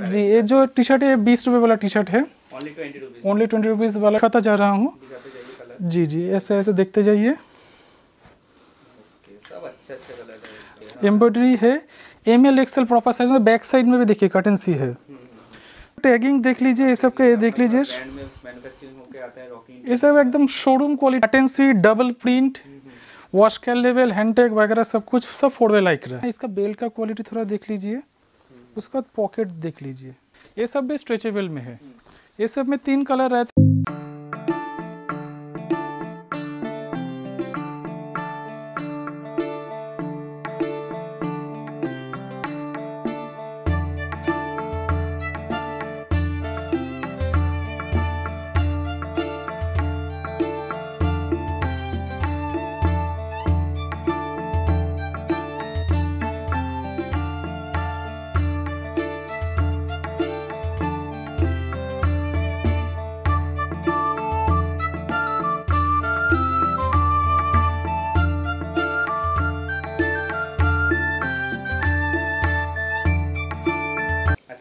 जो ये जो टी शर्ट है बीस रुपये वाला टी शर्ट है ओनली ट्वेंटी रुपीज़ वाला खाता जा रहा हूँ। जी जी ऐसे ऐसे देखते जाइए। अच्छे अच्छे कलर है। एम्ब्रॉयडरी है। M L XL proper size में बैक साइड में भी देखिए कटन सी है। टैगिंग देख लीजिए ये सब का ये देख लीजिए। ये सब एकदम शोरूम क्वालिटी कटन सी डबल प्रिंट वॉश कैल लेवल हैंड टैग वगैरह सब कुछ सब फोर वे लाइक रहा है। इसका बेल्ट का क्वालिटी थोड़ा देख लीजिए। उसके बाद पॉकेट देख लीजिए। ये सब भी स्ट्रेचेबल में है। ये सब में तीन कलर रहते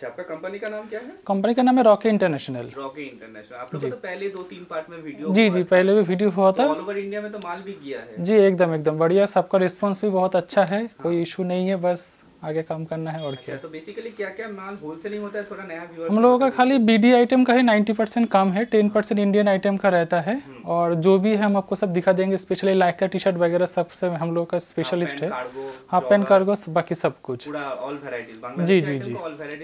अच्छा आपका कंपनी का नाम क्या है? कंपनी का नाम है रॉकी इंटरनेशनल रॉकी इंटरनेशनल आप लोगों तो पहले दो तीन पार्ट में वीडियो जी जी पहले भी वीडियो हुआ था। ऑल ओवर इंडिया में तो माल भी गया है। जी एकदम एकदम। बढ़िया सबका रिस्पांस भी बहुत अच्छा है। कोई इशू नहीं है बस आगे काम करना है और क्या। अच्छा तो बेसिकली क्या क्या माल होलसेलिंग होता है थोड़ा नया व्यूअर्स हम लोगों का खाली बीडी आइटम का ही 90 परसेंट काम है 10 परसेंट इंडियन आइटम का रहता है। और जो भी है हम आपको सब दिखा देंगे स्पेशली लाइक का टी शर्ट वगैरह सबसे हम लोग का स्पेशलिस्ट है। कार्गो हाँ पेन कार्गो बाकी सब कुछ। जी, जी, जी।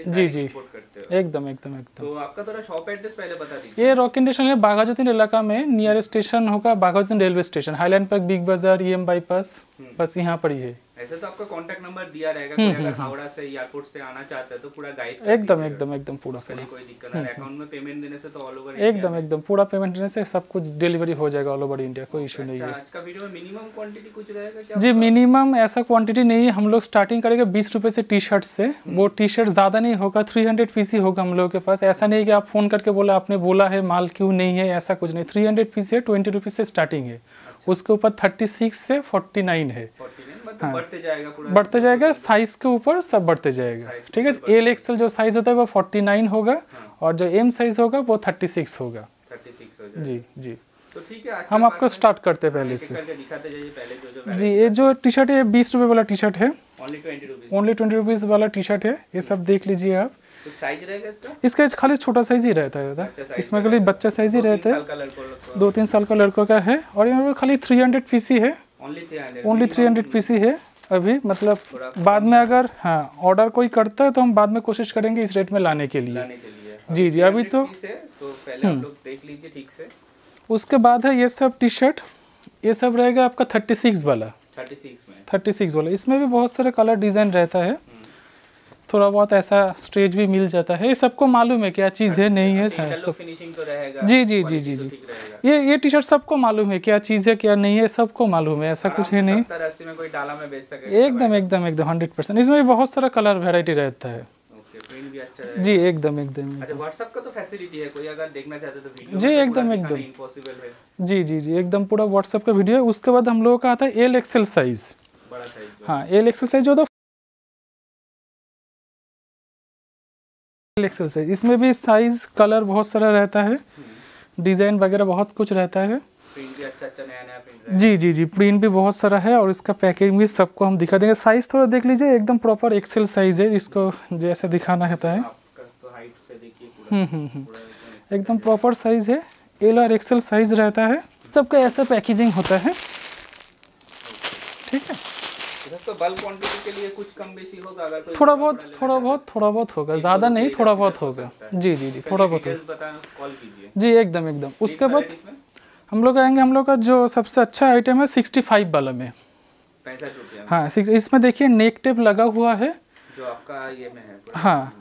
जी, जी। एकदम एकदम एकदम। तो आपका थोड़ा शॉप एड्रेस पहले बता दीजिए। ये रॉक इंडस्ट्रियल है बाघाजुद्दीन इलाका में नियर स्टेशन होगा Baghajuddin railway station Highland Park Big Bazaar E M bypass बस यहाँ पर ही है। ऐसे तो आपका कांटेक्ट नंबर दिया रहेगा कोई अगर हावड़ा से एयरपोर्ट से आना चाहता है तो पूरा गाइड एकदम एकदम एकदम पूरा कोई दिक्कत नहीं अकाउंट में पेमेंट देने से तो ऑल ओवर एकदम एकदम पूरा पेमेंट देने से सब कुछ डिलीवरी हो जाएगा ऑल ओवर इंडिया कोई इशू नहीं है। अच्छा आज का वीडियो में मिनिमम क्वांटिटी कुछ रहेगा क्या जी मिनिमम ऐसा क्वांटिटी नहीं है। हम लोग स्टार्टिंग करेंगे बीस रुपए से टी शर्ट से वो टी शर्ट ज़्यादा नहीं होगा थ्री हंड्रेड पीस ही होगा हम लोगों के पास। ऐसा नहीं कि आप फ़ोन करके बोला आपने बोला है माल क्यों नहीं है ऐसा कुछ नहीं। थ्री हंड्रेड पीस है ट्वेंटी रुपीज़ से स्टार्टिंग है। उसके ऊपर थर्टी सिक्स से फोर्टी नाइन है। 49 मतलब बढ़ते जाएगा पूरा बढ़ते जाएगा साइज़ के ऊपर सब बढ़ते जाएगा। ठीक है? एल एक्सएल जो साइज़ होता है वो फोर्टी नाइन होगा और जो एम साइज़ होगा वो थर्टी सिक्स होगा। 36 हो जी जी। तो ठीक है हम आपको स्टार्ट करते हैं पहले से। जो ये जो टी शर्ट है बीस रुपये वाला टी शर्ट है। Only 20 rupees only twenty rupees वाला टी शर्ट है। ये सब देख लीजिए आप। तो इसका? इसका खाली छोटा साइज़ ही रहता है size इसमें खाली बच्चा साइज़ ही रहता है। दो तीन साल का लड़कों का है। और यहाँ पे खाली थ्री हंड्रेड पीसी है। Only three hundred P C है अभी मतलब बाद में अगर हाँ ऑर्डर कोई करता है तो हम बाद में कोशिश करेंगे इस रेट में लाने के लिए। लाने के लिए। जी जी अभी तो तो पहले आप लोग देख लीजिए ठीक से। उसके बाद है ये सब टी शर्ट ये सब रहेगा आपका थर्टी सिक्स वाला। 36 में। थर्टी सिक्स वाला। इसमें भी बहुत सारे कलर डिज़ाइन रहता है। थोड़ा बहुत ऐसा स्टेज भी मिल जाता है। ये सबको मालूम है क्या चीज़ है नहीं है सर। फिनिशिंग तो रहेगा जी जी जी जी जी। ये ये टी शर्ट सबको मालूम है क्या चीज़ है क्या नहीं है सबको मालूम है ऐसा कुछ है नहीं। में कोई डाला में बेच सके एकदम एकदम एकदम हंड्रेड परसेंट इसमें बहुत सारा कलर वेराइटी रहता है। अच्छा जी एकदम एकदम अच्छा व्हाट्सएप का तो फैसिलिटी है कोई अगर देखना चाहते तो वीडियो जी, एकदम, एकदम। है। जी जी जी एकदम पूरा व्हाट्सएप का वीडियो है। उसके बाद हम लोगों का आता है एल एक्सएल साइज़ बड़ा साइज़ हाँ एल एक्सएल साइज़ होता है एल एक्सएल साइज़ इसमें भी साइज़ कलर बहुत सारा रहता है। डिज़ाइन वगैरह बहुत कुछ रहता है। अच्छा अच्छा नया नया जी जी जी प्रिंट भी बहुत सारा है और इसका पैकिंग भी सबको हम दिखा देंगे। साइज़ थोड़ा देख लीजिए एकदम प्रॉपर एक्सेल साइज़ है। इसको जैसे दिखाना रहता है। तो हम्म हम्म हम्म। एकदम प्रॉपर साइज़ है। एल और एक्सेल साइज़ रहता है। सबका ऐसा पैकेजिंग होता है। ठीक है? तो बल्क क्वांटिटी के लिए कुछ कम बेसी होगा अगर कोई थोड़ा बहुत थोड़ा बहुत थोड़ा बहुत होगा। ज़्यादा नहीं थोड़ा बहुत होगा। जी जी जी थोड़ा बहुत होगा। जी एकदम एकदम। उसके बाद हम लोग आएँगे हम लोग का जो सबसे अच्छा आइटम है सिक्सटी फाइव वाला में, हाँ इसमें देखिए नेक टेप लगा हुआ है। जो आपका ये में है। हाँ।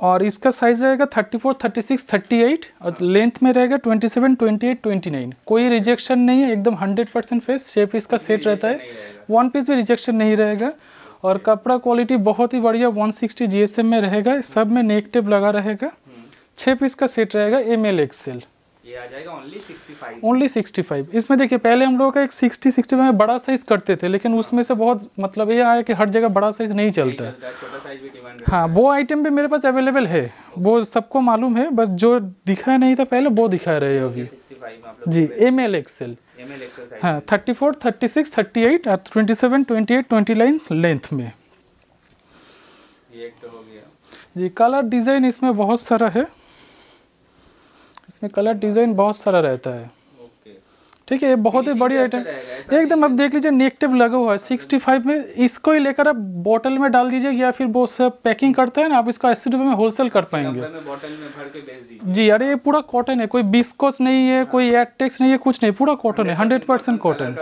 और इसका साइज़ रहेगा thirty four thirty six thirty eight और लेंथ में रहेगा twenty seven twenty eight twenty nine कोई रिजेक्शन नहीं है एकदम हंड्रेड परसेंट फेस शेप इसका सेट रहता है। वन पीस भी रिजेक्शन नहीं रहेगा। और कपड़ा क्वालिटी बहुत ही बढ़िया 160 सिक्सटी में रहेगा। सब में नेक टेप लगा रहेगा। छः पीस का सेट रहेगा एम एल एक्सएल ये ये आ जाएगा ओनली 65 ओनली 65 इसमें देखिए पहले हम लोग का एक 60 60 में बड़ा साइज़ करते थे लेकिन उसमें से बहुत मतलब ये आया कि हर जगह बड़ा साइज़ नहीं चलता। है छोटा साइज़ भी डिमांड हाँ वो आइटम भी मेरे पास अवेलेबल है। वो सबको मालूम है बस जो दिखाया नहीं था पहले वो दिखा रहे हैं अभी 65 जी एम एल एक्सरसाइज हाँ thirty four thirty six thirty eight twenty seven twenty eight twenty nine length में। तो हो गया। जी कलर डिज़ाइन इसमें बहुत सारा है। इसमें कलर डिज़ाइन बहुत सारा रहता है। ठीक है ये बहुत ही बड़ी आइटम एकदम आप देख लीजिए नेगेटिव लगा हुआ है। सिक्सटी फाइव में इसको ही लेकर आप बॉटल में डाल दीजिए या फिर वो सब पैकिंग करते हैं ना आप इसका अस्सी रुपये में होलसेल कर पाएँगे। में जी अरे ये पूरा कॉटन है कोई बिस्कोस नहीं है कोई एयरटेक्स नहीं है कुछ नहीं पूरा कॉटन है hundred percent cotton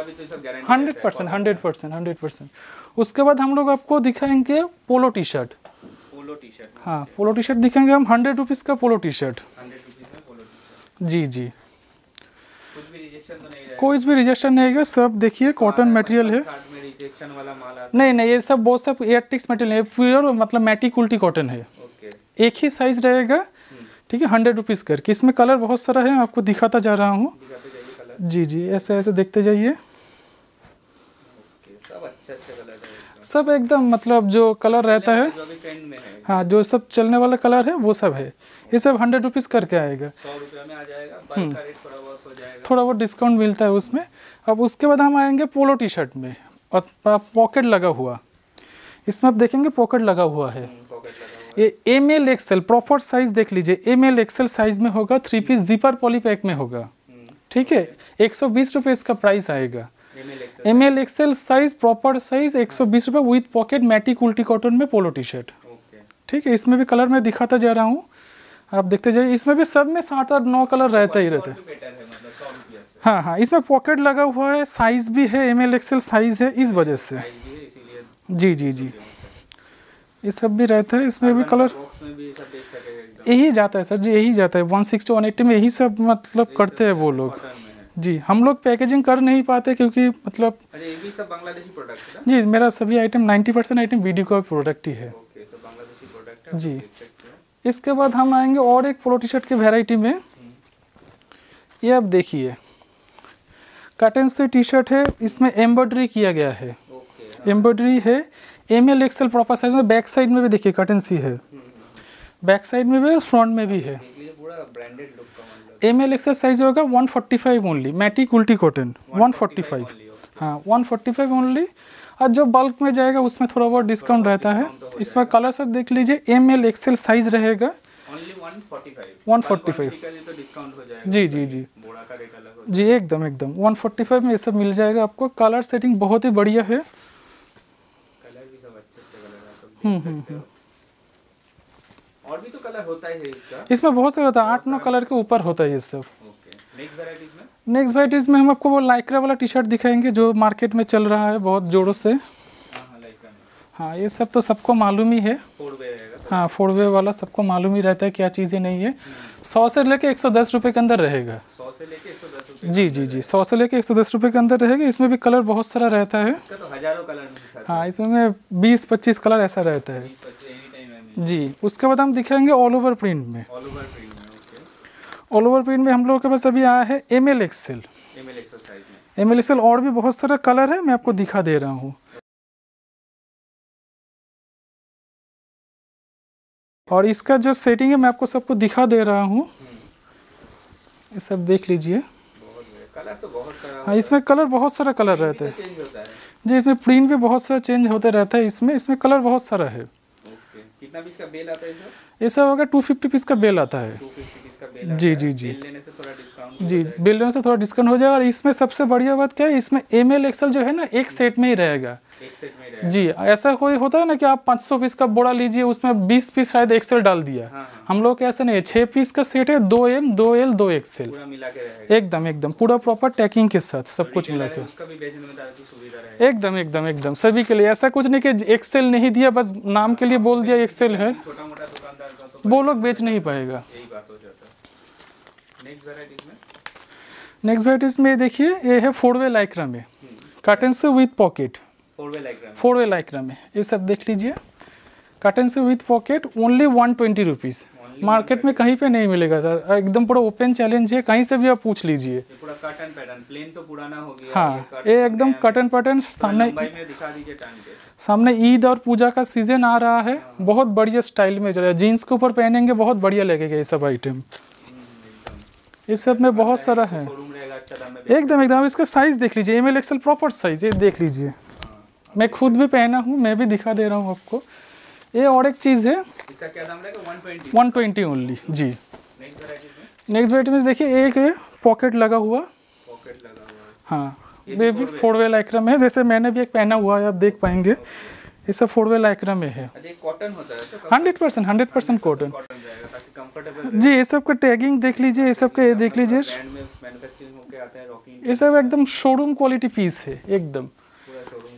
hundred percent hundred percent hundred percent उसके बाद हम लोग आपको दिखाएँगे polo T shirt polo T shirt हाँ पोलो टी शर्ट दिखाएँगे हम हंड्रेड रुपीज़ का polo T shirt hundred rupees में पोलो टी शर्ट जी जी। कुछ भी रिजेक्शन तो नहीं रहेगा कोई भी रिजेक्शन नहीं है सब देखिए कॉटन मटेरियल है में वाला माल नहीं नहीं ये सब बहुत सब एयरटेक्स मटेरियल है प्योर मतलब मैटी कुल्टी कॉटन है। ओके एक ही साइज़ रहेगा ठीक है हंड्रेड रुपीज़ करके इसमें कलर बहुत सारा है आपको दिखाता जा रहा हूँ। जी जी ऐसे ऐसे देखते जाइए। सब एकदम मतलब जो कलर रहता है। है जो सब चलने वाला कलर है वो सब है। ये सब हंड्रेड रुपीज़ करके आएगा। सौ रुपये में आ जाएगा। बल्क का रेट थोड़ा बहुत डिस्काउंट मिलता है उसमें। अब उसके बाद हम आएँगे पोलो टी शर्ट में। और पॉकेट लगा हुआ। इसमें आप देखेंगे पॉकेट लगा हुआ है। ये M L XL proper size देख लीजिए। एम एल एक्सएल साइज़ में होगा थ्री पीस जीपर पॉलीपैक में होगा। हम्म, ठीक है? एक सौ बीस रुपये इसका प्राइस आएगा। M L XL size proper size एक सौ बीस रुपये विथ पॉकेट मैटी उल्टी कॉटन में पोलो टी शर्ट ठीक है इसमें भी कलर मैं दिखाता जा रहा हूँ। आप देखते जाइए इसमें भी सब में सात आठ नौ कलर रहता ही रहता है। मतलब हाँ हाँ इसमें पॉकेट लगा हुआ है साइज़ भी है एम एल एक्सएल साइज़ है इस वजह से। जी जी जी। ये सब भी रहता है इसमें भी कलर यही जाता है सर जी यही जाता है। वन सिक्सटी वन एट्टी में यही सब मतलब करते हैं वो लोग। जी हम लोग पैकेजिंग कर नहीं पाते क्योंकि मतलब ये भी सब बांग्लादेशी प्रोडक्ट जी मेरा सभी आइटम 90 परसेंट आइटम वीडियो का प्रोडक्ट ही है ओके सब बांग्लादेशी प्रोडक्ट है जी। हो। इसके बाद हम आएँगे और एक पोलो टी शर्ट की वेराइटी में। ये आप देखिए। कटन से टी शर्ट है इसमें एम्ब्रॉयडरी किया गया है। एम्ब्रॉयडरी है। M L XL proper size में बैक साइड में भी देखिए कटन सी है। बैक साइड में भी फ्रंट में भी है। एम एल एक्सएल साइज़ होगा 145 ओनली मैटिक उल्टी कॉटन 145 only, okay. हाँ 145 ओनली और जो बल्क में जाएगा उसमें थोड़ा बहुत डिस्काउंट रहता है। इसमें कलर सर देख लीजिए एम एल एक्सएल साइज़ रहेगा। ओनली 145 145 Bulk quantity का ये डिस्काउंट हो जाएगा। जी जी जी। जी एकदम एकदम। 145 में ये सब मिल जाएगा आपको। कलर सेटिंग बहुत ही बढ़िया है। कलर भी सब अच्छे अच्छे कलर है सब देख सकते हो। और भी तो कलर होता ही है इसका। इसमें बहुत सारा होता है। आठ नौ कलर के ऊपर होता है ये सब। ओके नेक्स्ट वैरायटीज में हम आपको वो लाइक्रा वाला टी शर्ट दिखाएँगे जो मार्केट में चल रहा है बहुत जोरों से। हाँ हाँ हाँ ये सब तो सबको मालूम ही है। हाँ फोरवे वाला सबको मालूम ही रहता है क्या चीज़ें नहीं है। सौ से लेके एक सौ दस रुपये के अंदर रहेगा। सौ से लेके एक सौ दस रुपये जी जी जी सौ से लेके एक सौ दस रुपये के अंदर रहेगा। इसमें भी कलर बहुत सारा रहता है। तो हज़ारों कलर हाँ। इसमें बीस पच्चीस कलर ऐसा रहता है। जी उसके बाद हम दिखाएँगे ऑल ओवर प्रिंट में। ऑल ओवर प्रिंट में हम लोगों के पास अभी आया है एम एल में। एम एल एक्सएल और भी बहुत सारा कलर है मैं आपको दिखा दे रहा हूँ। और इसका जो सेटिंग है मैं आपको सबको दिखा दे रहा हूँ। ये सब देख लीजिए। तो हाँ इसमें कलर बहुत सारा कलर रहता है। जी इसमें प्रिंट भी बहुत सारा चेंज होते रहता है इसमें। इसमें कलर बहुत सारा है। ये सब अगर टू फिफ्टी पीस का बेल आता है। बेल जी जी जी। बेल लेने से थोड़ा डिस्काउंट जी बिल लेने से थोड़ा डिस्काउंट हो जाएगा और इसमें सबसे बढ़िया बात क्या है इसमें एम एल एक्सएल जो है ना एक सेट में ही रहेगा। एक सेट में रहेगा। जी ऐसा कोई होता है ना कि आप 500 पीस का बोरा लीजिए उसमें 20 पीस शायद एक्सेल डाल दिया। हाँ हाँ। हम लोग ऐसा नहीं है छः पीस का सेट है दो एम दो एल दो एक्सेल एकदम एकदम पूरा प्रॉपर टैकिंग के साथ सब कुछ मिला के। रहेगा। एकदम एकदम एकदम सभी के लिए। ऐसा कुछ नहीं कि एक्सेल नहीं दिया बस नाम के लिए बोल दिया एक्सेल है। तो वो लोग बेच नहीं पाएगा। नेक्स्ट वैराइटीज में देखिए ये है फोर वे लाइक्रा में कटन से with pocket four way like रहा फोर वे लाइक्रा में ये सब देख लीजिए कटन से with pocket only one twenty rupees market में कहीं पे नहीं मिलेगा सर एकदम पूरा ओपन चैलेंज है कहीं से भी आप पूछ लीजिए पूरा कटन पैटर्न प्लेन तो पुराना हो गया हाँ ये एकदम कटन पैटर्न सामने दिखा दीजिए सामने ईद और पूजा का सीज़न आ रहा है बहुत बढ़िया स्टाइल में चल रहा है जीन्स के ऊपर पहनेंगे बहुत बढ़िया लगेगा ये सब आइटम इस सब में बहुत सारा है। अच्छा एकदम एकदम इसका साइज़ देख लीजिए M L XL proper size ये देख लीजिए। मैं खुद भी पहना हूँ मैं भी दिखा दे रहा हूँ आपको। ये और एक चीज़ है। इसका क्या दाम रहेगा? 120 वन ट्वेंटी ओनली जी। नेक्स्ट वैरायटी में? नेक्स्ट वेट में देखिए एक पॉकेट लगा हुआ। पॉकेट लगा हुआ हाँ। ये भी फोर वे लाइक्रा में है जैसे मैंने भी एक पहना हुआ है आप देख पाएँगे। ये सब फोर वे लाइक्रा में है। है hundred percent hundred percent cotton जी ये सब का टैगिंग देख लीजिए ये सब का ये देख लीजिए। ये सब एकदम शोरूम क्वालिटी पीस है एकदम।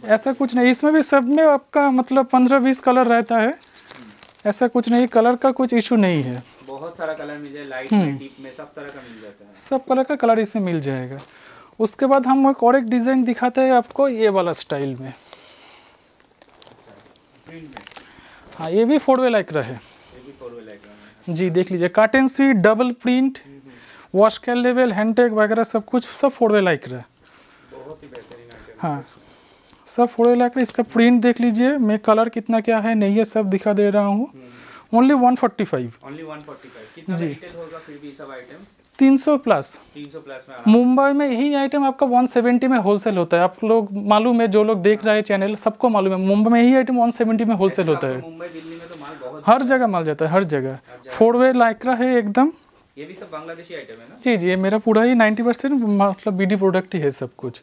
ऐसा कुछ नहीं इसमें भी सब में आपका मतलब पंद्रह बीस कलर रहता है। ऐसा कुछ नहीं कलर का कुछ इशू नहीं है। बहुत सारा कलर मिल जाए लाइट हम्म। में डीप में सब तरह का मिल जाता है। सब कलर का कलर इसमें मिल जाएगा। उसके बाद हम एक और एक डिज़ाइन दिखाते हैं आपको ये वाला स्टाइल में। में। हाँ ये भी फोर वे लाइक रहा है ये भी फोर व्हील आइटम है जी देख लीजिए कार्टन सी डबल प्रिंट वॉश कैल लेवल हैंडटेग वगैरह सब कुछ सब फोर वे लाइक रहा है। सब फोर वे लाइक रहा इसका प्रिंट देख लीजिए मैं कलर कितना क्या है नहीं है सब दिखा दे रहा हूँ। Only one forty five only 145 कितना जी। तीन सौ प्लस 300 प्लस में आराम। मुंबई में यही आइटम आपका 170 में होलसेल होता है। आप लोग मालूम है जो लोग देख रहे हैं चैनल सबको मालूम है मुंबई में यही आइटम 170 में होलसेल होता है। मुंबई दिल्ली हर जगह माल जाता है हर जगह। फोर वे लाइक्रा है एकदम। ये भी सब बांग्लादेशी आइटम है ना? जी जी ये मेरा पूरा ही 90 परसेंट मतलब बीडी प्रोडक्ट ही है सब कुछ।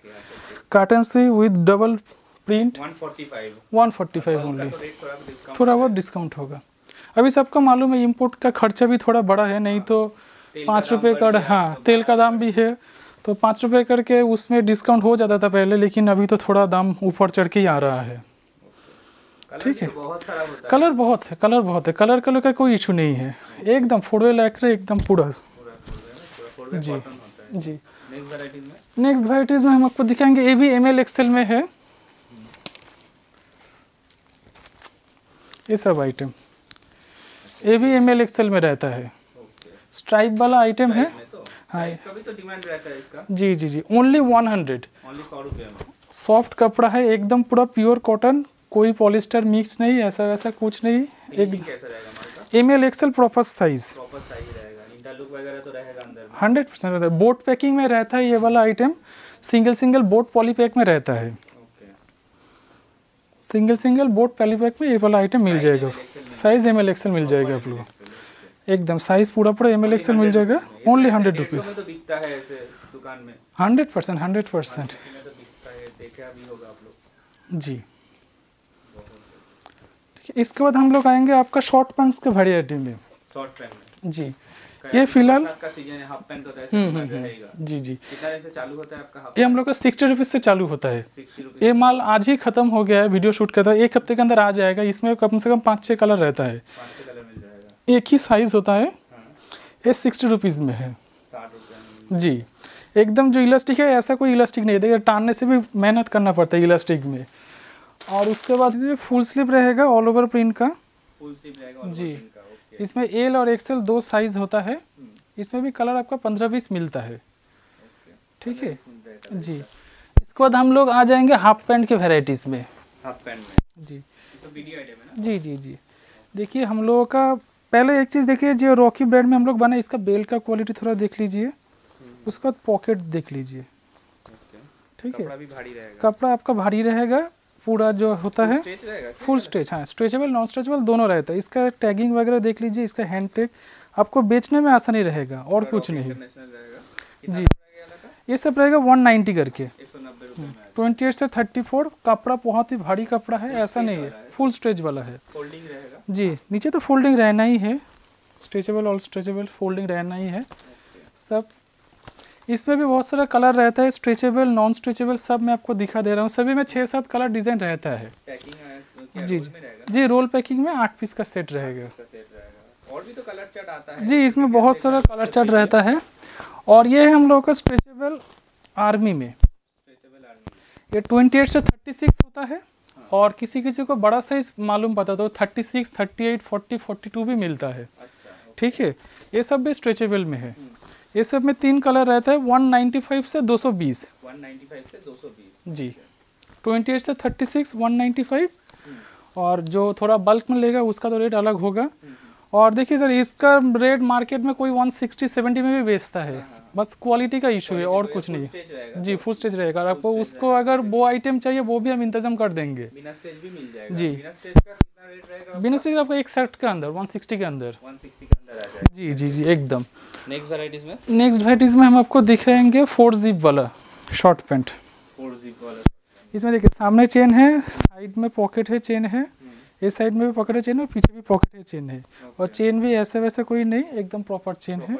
कार्टन से विद डबल प्रिंट 145 145 ओनली तो थोड़ा बहुत डिस्काउंट होगा। अभी सबको मालूम है इम्पोर्ट का खर्चा भी थोड़ा बड़ा है नहीं तो पाँच रुपये का हाँ तेल का दाम भी है। तो पाँच रुपये करके उसमें डिस्काउंट हो जाता था पहले लेकिन अभी तो थोड़ा दाम ऊपर चढ़ के ही आ रहा है। ठीक है। कलर बहुत है कलर बहुत है। कलर कलर का कोई इशू नहीं है। एकदम फोड़वे रहे एकदम पूरा। जी। जी। नेक्स्ट वैरायटी में? हम आपको दिखाएँगे। ये भी एम एल एक्सएल में है। ये सब आइटम ये भी एम एल एक्सएल में रहता है। स्ट्राइप वाला आइटम है। तो? हाँ। तो जी जी जी। ओनली वन हंड्रेड सॉफ्ट कपड़ा है एकदम पूरा प्योर कॉटन कोई पॉलिस्टर मिक्स नहीं ऐसा वैसा कुछ नहीं। एक M L XL proper size. Proper size रहेगा वगैरह तो रहेगा अंदर में। हंड्रेड परसेंट रहता है। बोट पैकिंग में रहता है ये वाला आइटम सिंगल सिंगल बोट पॉलीपैक में रहता है। सिंगल सिंगल बोट पॉलीपैक में ये वाला आइटम मिल जाएगा। साइज़ एम एल एक्सएल मिल जाएगा। आप लोग एकदम साइज़ पूरा पूरा एम एल एक्सएल मिल जाएगा। Only hundred rupees hundred percent hundred percent. तो जी। इसके बाद हम लोग आएँगे आपका शॉर्ट पैंट्स के वैरायटी में। शॉर्ट पैंट में? जी। ये फ़िलहाल बरसात का सीज़न है हाफ़ पैंट होता है ऐसे रहेगा जी जी। चालू होता है आपका ये हम लोग का सिक्सटी रुपीज़ से चालू होता है। ये माल आज ही खत्म हो गया है वीडियो शूट करता है। एक हफ़्ते के अंदर आ जाएगा इसमें कम से कम पाँच छः कलर रहता है। एक ही साइज़ होता है। हाँ। ये सिक्सटी रुपीज़ में है। जी। एकदम जो इलास्टिक है ऐसा कोई इलास्टिक नहीं है। देखिए टानने से भी मेहनत करना पड़ता है इलास्टिक में। और उसके बाद ये फुल स्लीव रहेगा ऑल ओवर प्रिंट का। फुल स्लीव रहेगा जी। का इसमें एल और एक्सएल दो साइज़ होता है। हम्म, इसमें भी कलर आपका पंद्रह बीस मिलता है। ठीक है? जी। इसके बाद हम लोग आ जाएँगे हाफ़ पैंट के वेराइटीज़ में। हाफ़ पैंट में। जी। जी जी जी। देखिए हम लोगों का पहले एक चीज़ देखिए जो रॉकी ब्रांड में हम लोग बना इसका बेल्ट का क्वालिटी थोड़ा देख लीजिए। उसके बाद पॉकेट देख लीजिए। ठीक है? कपड़ा भी भारी रहेगा। कपड़ा आपका भारी रहेगा। पूरा जो होता है फुल स्ट्रेच हाँ। स्ट्रेचेबल नॉन स्ट्रेचेबल दोनों रहता है। इसका टैगिंग वगैरह देख लीजिए इसका हैंड टैग आपको बेचने में आसानी रहेगा और कुछ नहीं। जी। ये सब रहेगा 190 करके। 190 रुपए में 28 से 34 कपड़ा बहुत ही भारी कपड़ा है ऐसा नहीं है। फुल स्ट्रेच वाला है। रहेगा। जी नीचे तो फोल्डिंग रहना ही है। स्ट्रेचेबल और स्ट्रेचेबल फोल्डिंग रहना ही है। सब इसमें भी बहुत सारा कलर रहता है स्ट्रेचेबल नॉन स्ट्रेचेबल सब मैं आपको दिखा दे रहा हूँ। सभी में छः सात कलर डिज़ाइन रहता है। जी जी। जी रोल पैकिंग में आठ पीस का सेट रहेगा। और भी तो कलर चार्ट आता है। जी इसमें बहुत सारा कलर चार्ट रहता है। और ये है हम लोग का स्ट्रेचेबल आर्मी में। ये 28 से 36 होता है। और किसी किसी को बड़ा साइज़ मालूम पता तो 36, 38, 40, 42 भी मिलता है। अच्छा ठीक है? ये सब भी स्ट्रेचेबल में है। ये सब में तीन कलर रहता है 195 से 220 195 से 220 जी। 28 से 36 195 और जो थोड़ा बल्क में लेगा उसका तो रेट अलग होगा। और देखिए सर इसका रेट मार्केट में कोई 160 70 में भी बेचता है। बस क्वालिटी का इशू है और कुछ नहीं। जी फुल स्टेज रहेगा। आपको उसको अगर वो आइटम चाहिए वो भी हम इंतज़ाम कर देंगे। बिना स्टेज भी मिल जाएगा। जी। बिना स्टेज का कितना रेट रहेगा बिना स्टेज आपको एक सेट के अंदर 160 के अंदर 160 के अंदर। आ जाएगा जी जी जी एकदम। नेक्स्ट वैराइटीज में? नेक्स्ट वेराइटीज़ में हम आपको दिखाएँगे फोर जिप वाला शॉर्ट पैंट फोर जीप वाला इसमें देखिए सामने चेन है साइड में पॉकेट है चेन है इस साइड में भी पॉकेट है चेन है और पीछे भी पॉकेट है चेन है। और चेन भी ऐसे वैसे कोई नहीं एकदम प्रॉपर चेन है।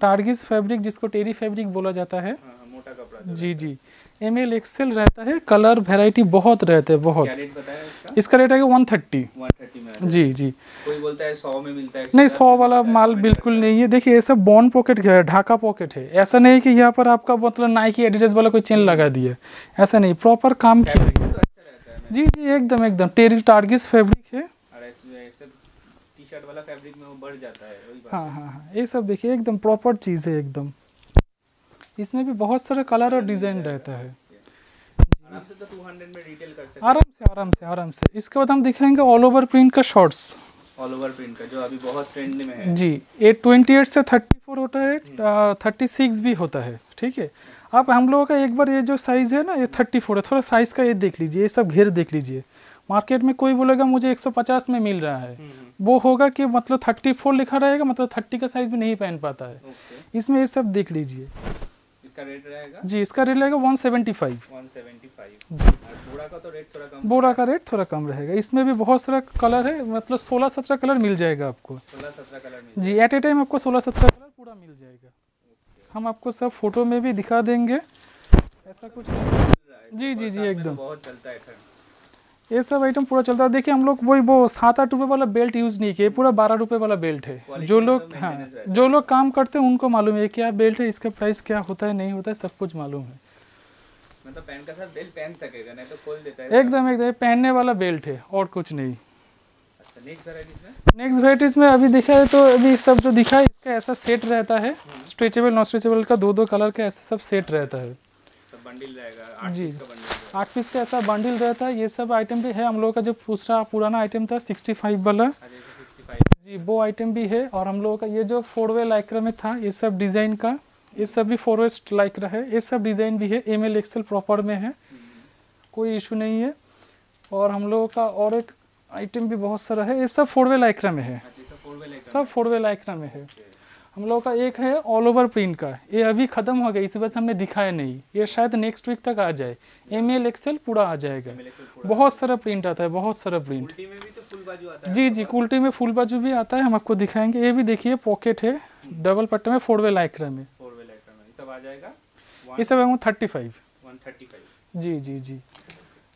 टारगिस फैब्रिक जिसको टेरी फैब्रिक बोला जाता है। हाँ हाँ, मोटा कपड़ा जी जी। एम एल एक्सेल रहता है कलर वेराइटी बहुत रहते हैं बहुत। इसका? इसका रेट है वन थर्टी 130 में आ जाएगा। जी जी। कोई बोलता है 100 में मिलता है नहीं सौ वाला माल बिल्कुल नहीं है। देखिए सब बॉन पॉकेट है? ढाका पॉकेट है। ऐसा नहीं कि यहाँ पर आपका मतलब नाइकी एडिडास वाला कोई चेन लगा दिया ऐसा नहीं प्रॉपर काम किया। तो अच्छा जी जी एकदम एकदम। टेरी टारगिस फैब्रिक है। ऐसे ऐसे हाँ हाँ हाँ। ये सब देखिए एकदम प्रॉपर चीज़ है एकदम। इसमें भी बहुत सारे कलर और डिज़ाइन रहता है। आराम से तो 200 में रिटेल कर सकते आराम से आराम से आराम से। इसके बाद हम दिखाएँगे ऑल ओवर प्रिंट का शॉर्ट्स ऑल ओवर प्रिंट का जो अभी बहुत ट्रेंड में है। जी ये ट्वेंटी एट से थर्टी फोर होता है थर्टी सिक्स भी होता है ठीक है? अब हम लोगों का एक बार ये जो साइज़ है ना ये थर्टी फोर है थोड़ा साइज़ का ये देख लीजिए ये सब घेर देख लीजिए। मार्केट में कोई बोलेगा मुझे 150 में मिल रहा है। वो होगा कि मतलब 34 लिखा रहेगा मतलब 30 का साइज़ भी नहीं पहन पाता है। इसमें ये सब देख लीजिए। इसका रेट रहेगा? जी इसका रेट लगेगा 175 175 जी। बोरा का तो रेट थोड़ा कम बोरा का रेट थोड़ा कम रहेगा। इसमें भी बहुत सारा कलर है मतलब 16 17 कलर मिल जाएगा आपको। 16 17 कलर मिल जी एट ए टाइम आपको 16 17 कलर पूरा मिल जाएगा। हम आपको सब फ़ोटो में भी दिखा देंगे। ऐसा कुछ जी जी जी तो एकदम। बहुत चलता है ये सब आइटम पूरा चलता है। देखिए हम लोग वही वो सात आठ रुपए वाला बेल्ट यूज़ नहीं किया पूरा बारह रुपए वाला बेल्ट है। जो लोग तो हाँ जो लोग काम करते हैं उनको मालूम है क्या बेल्ट है इसका प्राइस क्या होता है नहीं होता है सब कुछ मालूम है। मतलब पैंट का साथ बेल्ट पहन सकेगा नहीं तो खोल देता है एकदम एकदम पहनने वाला बेल्ट है और कुछ नहीं। अच्छा नेक्स्ट वैराइटीज में? नेक्स्ट वेराइटीज में अभी देखा है तो अभी सब जो दिखा है इसका ऐसा सेट रहता है। स्ट्रेचेबल नॉन स्ट्रेचेबल का दो दो कलर का ऐसा सब सेट रहता है। बंडल रहेगा आठ जी। पीस का आठ पीस का ऐसा बंडल रहता है ये सब आइटम भी है हम लोगों का जो दूसरा पुराना आइटम था सिक्सटी फाइव वाला। 65 जी वो आइटम भी है और हम लोगों का ये जो फोर वे लाइक्रा में था ये सब डिज़ाइन का ये सब भी फोर वे लाइक्रा है ये सब डिज़ाइन भी है एम एल एक्सएल प्रॉपर में है कोई इशू नहीं है। और हम लोगों का और एक आइटम भी बहुत सारा है ये सब फोर वे लाइक्रा में है। सब फोर सब फोर वे लाइक्रा में है। हम लोगों का एक है ऑल ओवर प्रिंट का। ये अभी खत्म हो गया इसी वजह से हमने दिखाया नहीं। ये शायद नेक्स्ट वीक तक आ जाए। एम एल एक्सएल पूरा आ जाएगा। बहुत सारा प्रिंट आता है बहुत सारा प्रिंट में भी तो फुल बाजू आता है। जी जी कुल्टी में फुल बाजू भी आता है हम आपको दिखाएँगे। ये भी देखिए पॉकेट है डबल पट्टे में फोर वे लाइक्रा में। ये सब है थर्टी फाइव जी जी जी।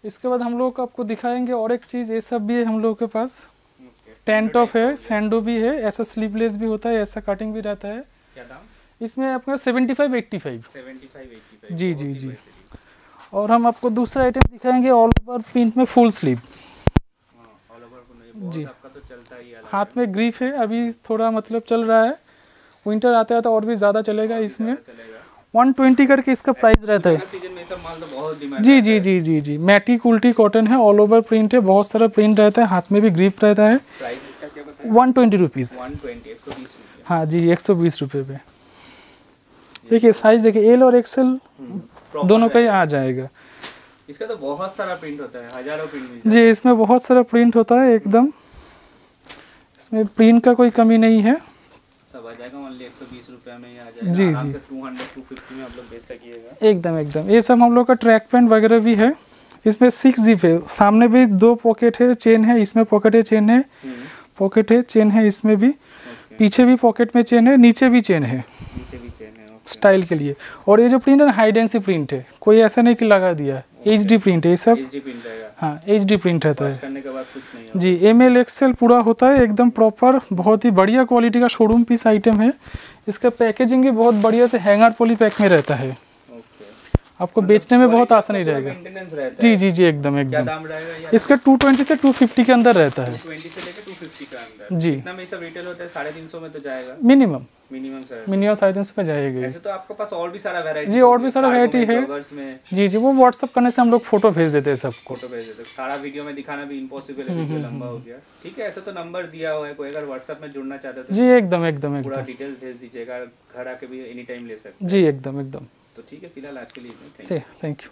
इसके बाद हम लोग आपको दिखाएँगे और एक चीज़ ये सब भी है हम लोग के पास। टेंट ऑफ़ है सैंडो भी है ऐसा स्लीवलेस भी होता है ऐसा कटिंग भी रहता है। क्या दाम? इसमें आपका सेवेंटी फाइव एट्टी फाइव जी, जी, जी। और हम आपको दूसरा आइटम दिखाएँगे ऑल ओवर प्रिंट में फुल स्लीव हाँ बहुत जी। तो हाथ में ग्रीफ है अभी थोड़ा मतलब चल रहा है। विंटर आते आते और भी ज़्यादा चलेगा इसमें। चलेगा। 120 करके इसका प्राइस रहता है। तो जी जी जी जी जी। मैटी कुल्टी कॉटन है ऑल ओवर प्रिंट है बहुत सारा प्रिंट रहता है हाथ में भी ग्रिप रहता है। प्राइस इसका क्या बताया? वन ट्वेंटी रुपीज़ 120 120 रुपये हाँ जी एक सौ बीस रुपये पे। देखिए साइज़ देखिए एल और एक्सेल Proper दोनों का ही आ जाएगा। इसका तो बहुत सारा प्रिंट होता है हज़ारों प्रिंट जी इसमें बहुत सारा प्रिंट होता है एकदम। इसमें प्रिंट का कोई कमी नहीं है हैं। सब आ जाएगा ओनली 120 रुपए में आ जाएगा। जी, जी जी। से 200 250 में आप लोग बेच सकिएगा। एकदम एकदम। ये सब हम लोग का ट्रैक पैंट वगैरह भी है। इसमें सिक्स जीप है। सामने भी दो पॉकेट है चेन है इसमें पॉकेट है चेन है। हम्म। पॉकेट है चेन है इसमें भी। पीछे भी पॉकेट में चेन है नीचे भी चेन है। नीचे भी स्टाइल के लिए। और ये जो प्रिंट है ना हाइडेंसी प्रिंट है कोई ऐसा नहीं कि लगा दिया एच डी प्रिंट है ये सब। हाँ एच डी प्रिंट रहता है होगा। जी एम एल एक्सएल पूरा होता है एकदम प्रॉपर बहुत ही बढ़िया क्वालिटी का शोरूम पीस आइटम है। इसका पैकेजिंग भी बहुत बढ़िया से हैंगर पॉली पैक में रहता है। आपको बेचने में बहुत आसानी रहेगा। रहता जी जी जी एकदम एकदम। इसका 220 से 250 के अंदर रहता है। 20 से लेकर 250 का अंदर। जी। में सब रिटेल होता है साढ़े तीन सौ में तो जाएगा। मिनिमम मिनिमम सर मिनिमम साढ़े तीन सौ पे जाएगी। ऐसे तो आपके पास और भी सारा वैरायटी जी, और भी सारा variety है। में। जी जी वो व्हाट्सअप करने से हम लोग फ़ोटो भेज देते हैं सबको। फ़ोटो भेज देते सारा वीडियो में दिखाना भी इम्पॉसिबल है वीडियो लंबा हो गया। ठीक है ऐसे तो नंबर दिया हुआ है। कोई अगर व्हाट्सएप में जुड़ना चाहता है तो जी एकदम एकदम पूरा डिटेल्स भेज दीजिएगा। घर आके भी एनी टाइम ले सकते जी एकदम एकदम। तो ठीक है फ़िलहाल आज के लिए ही। Thank you